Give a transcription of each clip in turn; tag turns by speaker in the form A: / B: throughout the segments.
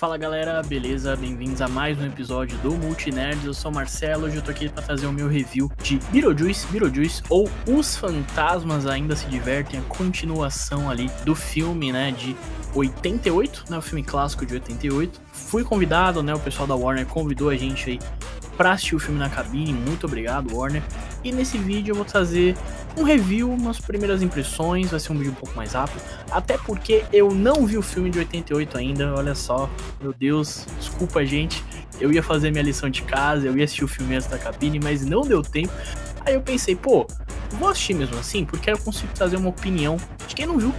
A: Fala galera, beleza? Bem-vindos a mais um episódio do Multinerds. Eu sou o Marcelo, hoje eu tô aqui para trazer o meu review de Beetlejuice, Beetlejuice ou Os Fantasmas Ainda Se Divertem, a continuação ali do filme, né, de 88, né, o filme clássico de 88. Fui convidado, né, o pessoal da Warner convidou a gente aí pra assistir o filme na cabine, muito obrigado Warner. E nesse vídeo eu vou trazer um review, umas primeiras impressões, vai ser um vídeo um pouco mais rápido, até porque eu não vi o filme de 88 ainda, olha só, meu Deus, desculpa gente, eu ia fazer minha lição de casa, eu ia assistir o filme antes da cabine, mas não deu tempo, aí eu pensei, pô, vou assistir mesmo assim, porque eu consigo trazer uma opinião de quem não viu,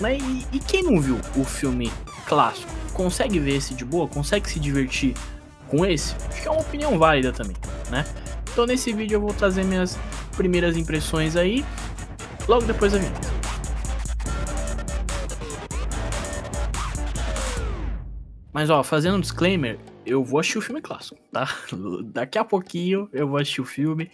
A: né, e, e quem não viu o filme clássico, consegue ver esse de boa, consegue se divertir com esse, acho que é uma opinião válida também, né? Então nesse vídeo eu vou trazer minhas primeiras impressões aí, logo depois da vinheta. Mas ó, fazendo um disclaimer, eu vou assistir o filme clássico, tá? Daqui a pouquinho eu vou assistir o filme.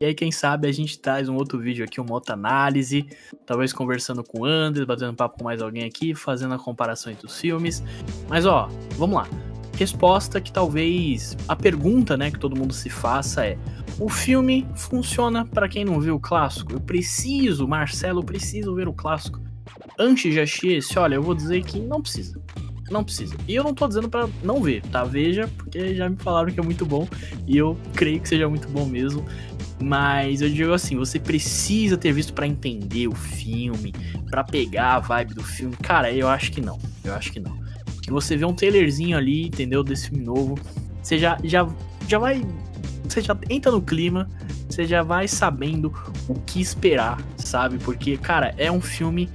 A: E aí, quem sabe, a gente traz um outro vídeo aqui, uma outra análise. Talvez conversando com o Andres, batendo papo com mais alguém aqui, fazendo a comparação entre os filmes. Mas ó, vamos lá resposta que talvez a pergunta, né, que todo mundo se faça é: o filme funciona para quem não viu o clássico? Eu preciso, Marcelo, eu preciso ver o clássico. Antes de assistir esse, olha, eu vou dizer que não precisa. Não precisa. E eu não tô dizendo para não ver, tá? Veja, porque já me falaram que é muito bom e eu creio que seja muito bom mesmo. Mas eu digo assim, você precisa ter visto para entender o filme, para pegar a vibe do filme. Cara, eu acho que não. Eu acho que não que você vê um trailerzinho ali, entendeu? Desse filme novo, você já, já, já vai. Você já entra no clima, você já vai sabendo o que esperar, sabe? Porque, cara, é um filme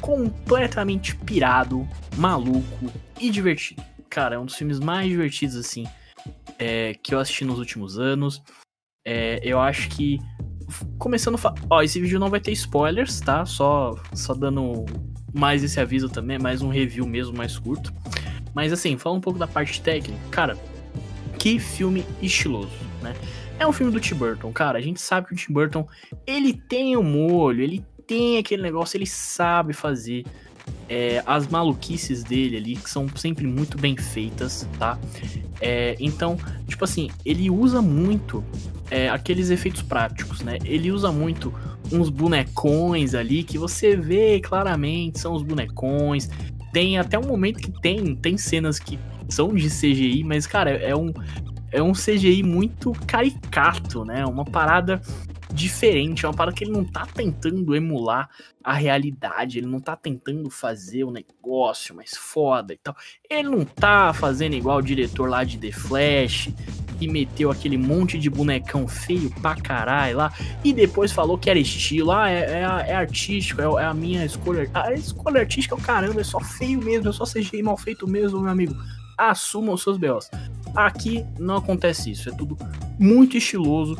A: completamente pirado, maluco e divertido. Cara, é um dos filmes mais divertidos, assim, é, que eu assisti nos últimos anos. É, eu acho que. Começando. Ó, esse vídeo não vai ter spoilers, tá? Só, só dando mais esse aviso também, mais um review mesmo mais curto. Mas assim, fala um pouco da parte técnica. Cara, que filme estiloso, né? É um filme do Tim Burton, cara. A gente sabe que o Tim Burton, ele tem o molho, ele tem aquele negócio, ele sabe fazer é, as maluquices dele ali, que são sempre muito bem feitas, tá? É, então, tipo assim, ele usa muito é, aqueles efeitos práticos, né? Ele usa muito uns bonecões ali que você vê claramente são os bonecões. Tem até um momento que tem, tem cenas que são de CGI, mas, cara, é um, é um CGI muito caricato, né? Uma parada diferente, é uma parada que ele não tá tentando emular a realidade, ele não tá tentando fazer o um negócio mais foda e tal. Ele não tá fazendo igual o diretor lá de The Flash, que meteu aquele monte de bonecão feio pra caralho lá, e depois falou que era estilo, ah, é, é, é artístico, é, é, a minha escolha. A escolha artística é o caramba, é só feio mesmo, é só CGI mal feito mesmo, meu amigo. Assumam os seus B.O.s. Aqui não acontece isso, é tudo muito estiloso,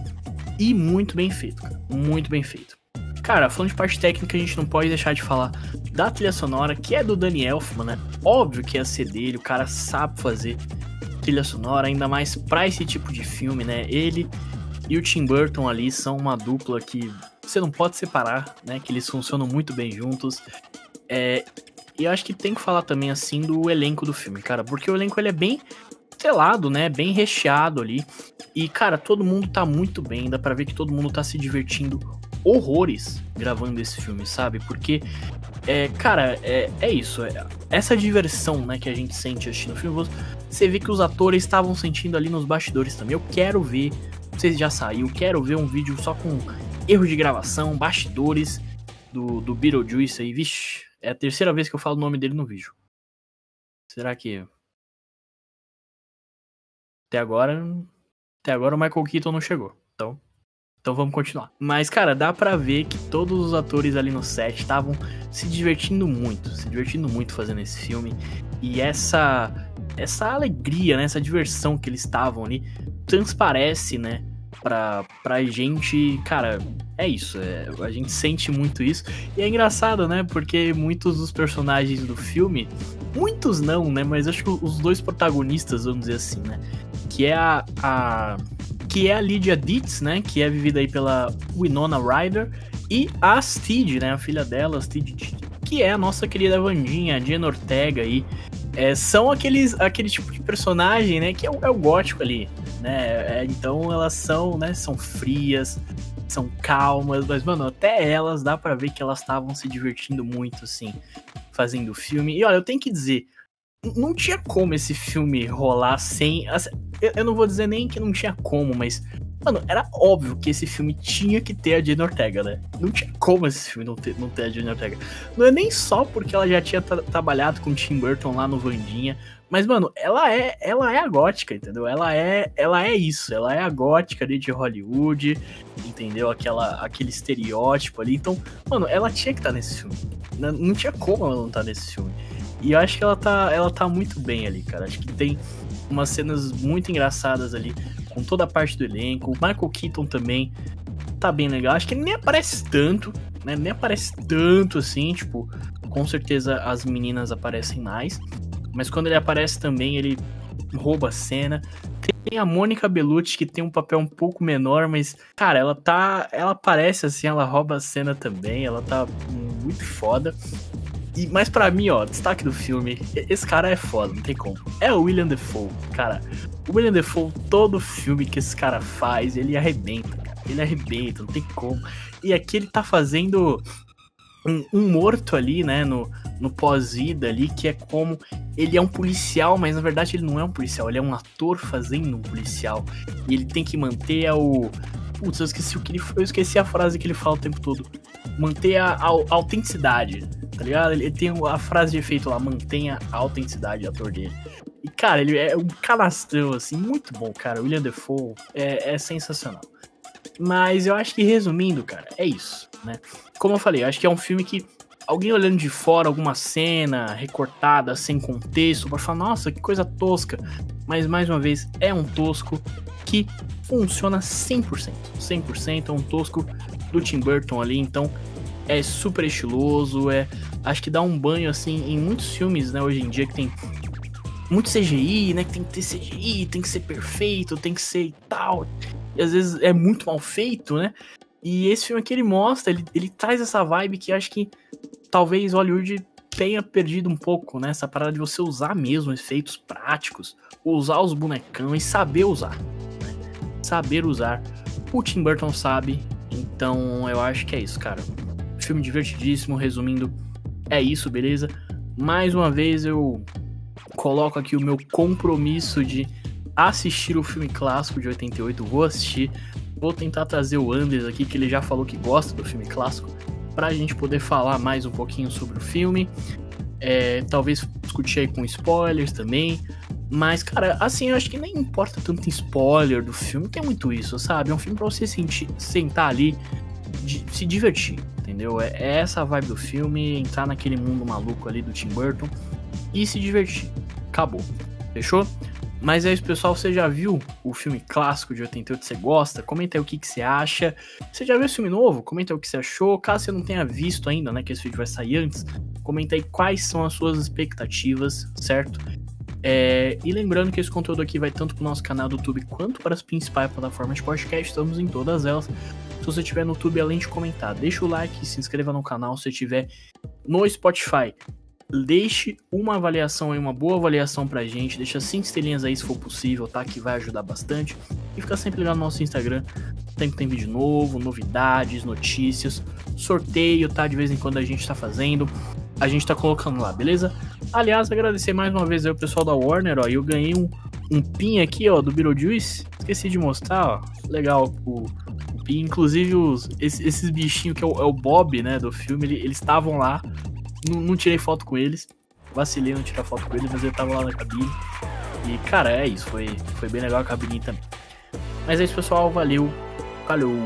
A: e muito bem feito, cara. Muito bem feito. Cara, falando de parte técnica, a gente não pode deixar de falar da trilha sonora, que é do Danny Elfman, né? Óbvio que é ser dele, o cara sabe fazer trilha sonora, ainda mais pra esse tipo de filme, né? Ele e o Tim Burton ali são uma dupla que você não pode separar, né? Que eles funcionam muito bem juntos. É, e eu acho que tem que falar também, assim, do elenco do filme, cara, porque o elenco ele é bem telado, né? Bem recheado ali. E, cara, todo mundo tá muito bem, dá pra ver que todo mundo tá se divertindo horrores gravando esse filme, sabe? Porque, é, cara, é, é isso. É, essa diversão, né, que a gente sente assistindo o filme, você vê que os atores estavam sentindo ali nos bastidores também. Eu quero ver, não sei se já saiu, quero ver um vídeo só com erros de gravação, bastidores do, do Beetlejuice aí. Vixe, é a terceira vez que eu falo o nome dele no vídeo. Será que. Até agora até agora o Michael Keaton não chegou. Então, então vamos continuar. Mas, cara, dá pra ver que todos os atores ali no set estavam se divertindo muito, se divertindo muito fazendo esse filme. E essa essa alegria, né, essa diversão que eles estavam ali transparece, né, pra, pra gente, cara, é isso, é, a gente sente muito isso. E é engraçado, né, porque muitos dos personagens do filme, muitos não, né, mas acho que os dois protagonistas, vamos dizer assim, né, que é a, a que é a Lydia Dietz, né, que é vivida aí pela Winona Ryder, e a Steed, né, a filha dela, Steed, que é a nossa querida Vandinha, a Jen Ortega aí, é, são aqueles, aquele tipo de personagem, né, que é o, é o gótico ali, né? É, então elas são, né, são frias, são calmas, mas, mano, até elas dá para ver que elas estavam se divertindo muito, assim, fazendo o filme. E olha, eu tenho que dizer, não tinha como esse filme rolar sem. Assim, eu não vou dizer nem que não tinha como, mas. Mano, era óbvio que esse filme tinha que ter a Jane Ortega, né? Não tinha como esse filme não ter, não ter a Jane Ortega. Não é nem só porque ela já tinha tra trabalhado com o Tim Burton lá no Vandinha, mas, mano, ela é, ela é a gótica, entendeu? Ela é, ela é isso, ela é a gótica ali de Hollywood, entendeu? Aquela, aquele estereótipo ali. Então, mano, ela tinha que estar tá nesse filme. Não, não tinha como ela não estar tá nesse filme. E eu acho que ela tá, ela tá muito bem ali, cara. Acho que tem umas cenas muito engraçadas ali, com toda a parte do elenco. Michael Keaton também tá bem legal. Acho que ele nem aparece tanto, né? Nem aparece tanto assim, tipo, com certeza as meninas aparecem mais. Mas quando ele aparece também, ele rouba a cena. Tem a Mônica Bellucci, que tem um papel um pouco menor, mas, cara, ela tá. Ela aparece assim, ela rouba a cena também, ela tá muito foda. E, mas para mim, ó, destaque do filme, esse cara é foda, não tem como. É o William Defoe, cara. O William Defoe, todo filme que esse cara faz, ele arrebenta, cara. Ele arrebenta, não tem como. E aqui ele tá fazendo um, um morto ali, né, no, no pós-vida ali, que é como ele é um policial, mas na verdade ele não é um policial, ele é um ator fazendo um policial. E ele tem que manter o. Putz, eu esqueci o que ele. Eu esqueci a frase que ele fala o tempo todo. Manter a, a, a autenticidade tá ligado? Ele tem a frase de efeito lá, mantenha a autenticidade ator dele. E, cara, ele é um canastrão, assim, muito bom, cara. William Defoe é, é sensacional. Mas eu acho que, resumindo, cara, é isso, né? Como eu falei, eu acho que é um filme que alguém olhando de fora alguma cena recortada, sem contexto, pode falar, nossa, que coisa tosca. Mas, mais uma vez, é um tosco que funciona 100%. 100% é um tosco do Tim Burton ali, então é super estiloso, é acho que dá um banho assim em muitos filmes, né, hoje em dia que tem muito CGI, né, que tem que ter CGI, tem que ser perfeito, tem que ser tal. E às vezes é muito mal feito, né? E esse filme aqui ele mostra, ele, ele traz essa vibe que acho que talvez Hollywood tenha perdido um pouco, né? Essa parada de você usar mesmo efeitos práticos, usar os bonecão e saber usar. Né? Saber usar. O Tim Burton sabe, então eu acho que é isso, cara. Filme divertidíssimo, resumindo, é isso, beleza? Mais uma vez eu coloco aqui o meu compromisso de assistir o filme clássico de 88, vou assistir. Vou tentar trazer o Anders aqui, que ele já falou que gosta do filme clássico, pra gente poder falar mais um pouquinho sobre o filme. É, talvez discutir aí com spoilers também. Mas, cara, assim, eu acho que nem importa tanto spoiler do filme, tem muito isso, sabe? É um filme pra você sentir, sentar ali, de, se divertir, entendeu? É, é essa a vibe do filme, entrar naquele mundo maluco ali do Tim Burton e se divertir. Acabou. Fechou? Mas é isso, pessoal. Você já viu o filme clássico de 88? Você gosta? Comenta aí o que, que você acha. Você já viu esse filme novo? Comenta aí o que você achou. Caso você não tenha visto ainda, né? Que esse vídeo vai sair antes, comenta aí quais são as suas expectativas, certo? É, e lembrando que esse conteúdo aqui vai tanto para o nosso canal do YouTube quanto para as principais plataformas de podcast. Estamos em todas elas. Se você estiver no YouTube, além de comentar, deixa o like, se inscreva no canal. Se estiver no Spotify, deixe uma avaliação aí, uma boa avaliação pra gente. Deixa cinco estrelinhas aí se for possível, tá? Que vai ajudar bastante. E fica sempre ligado no nosso Instagram. Sempre tem vídeo novo, novidades, notícias, sorteio, tá? De vez em quando a gente tá fazendo. A gente tá colocando lá, beleza? Aliás, agradecer mais uma vez aí o pessoal da Warner, ó. Eu ganhei um, um pin aqui, ó, do Beetlejuice. Esqueci de mostrar, ó. Legal, o, e inclusive os, esses, esses bichinhos que é o, é o, Bob, né, do filme, ele, eles estavam lá. Não, não, tirei foto com eles. Vacilei não tirar foto com eles, mas ele tava lá na cabine. E, cara, é isso. Foi, foi bem legal a cabine também. Mas é isso, pessoal. Valeu. Falou.